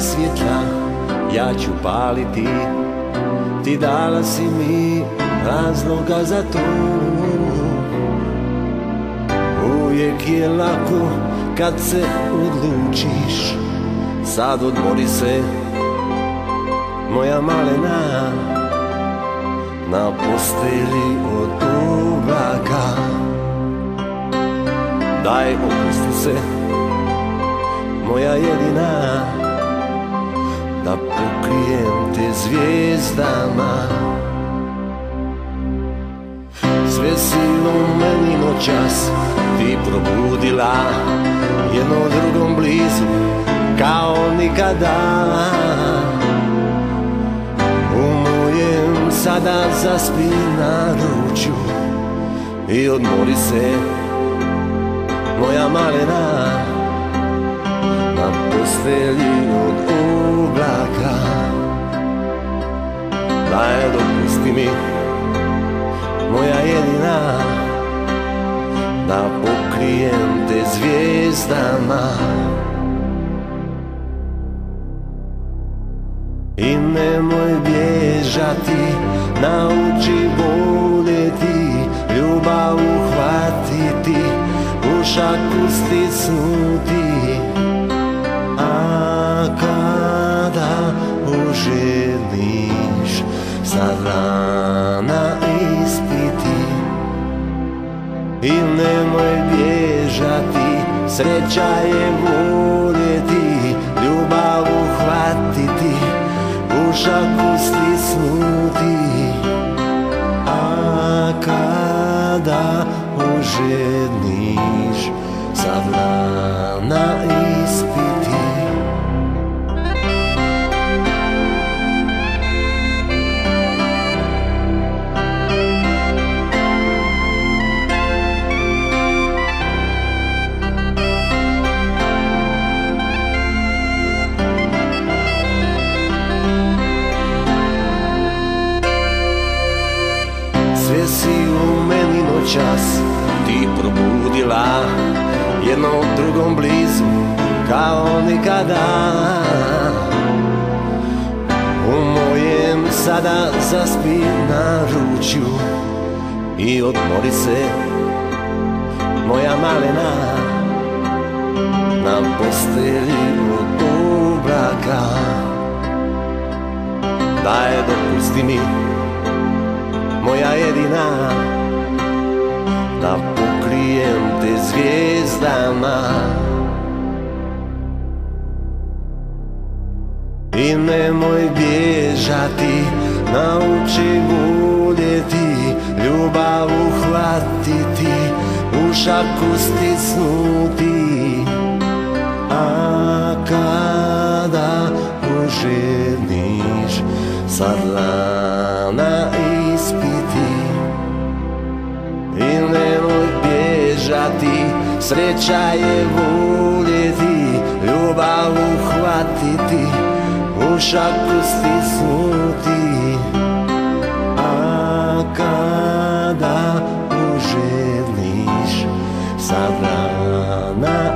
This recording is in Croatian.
svjetla ja ću paliti. Ti dala si mi razloga za to. Uvijek je lako kad se odlučiš Sad odmori se moja malena. Na posteli od oblaka Daj opusti se moja jedina Da pokrijem te zvijezdama. Sve si u meni noćas ti probudila Jedno drugom blizu kao nikada. U mojem sada zaspi na ruču I odmori se moja malena. Na postelji od oblaka. Daj dopusti mi moja jedina Da pokrijem te zvijezdama. I nemoj bježati, nauči voljeti Ljubav uhvatiti, u šaku stisnuti uželiš, sad rana ispiti. I nemoj bježati, sreća je voljeti Ljubav uhvatiti, u šaku stisnuti A kada oženiš Sad rana ispiti noćas ti probudila Jednom drugom blizu kao nikada. U mojem sada zaspi na ručju I odmori se moja malena Na posteli od oblaka Daj dopusti mi moja jedina Da pokrijem te zvijezdama. I nemoj bježati, nauči voljeti Ljubav uhvatiti, u šaku stisnuti ti Sreća je voljeti Ljubav uhvatiti U šaku stisnuti. A kada poželiš Sad rana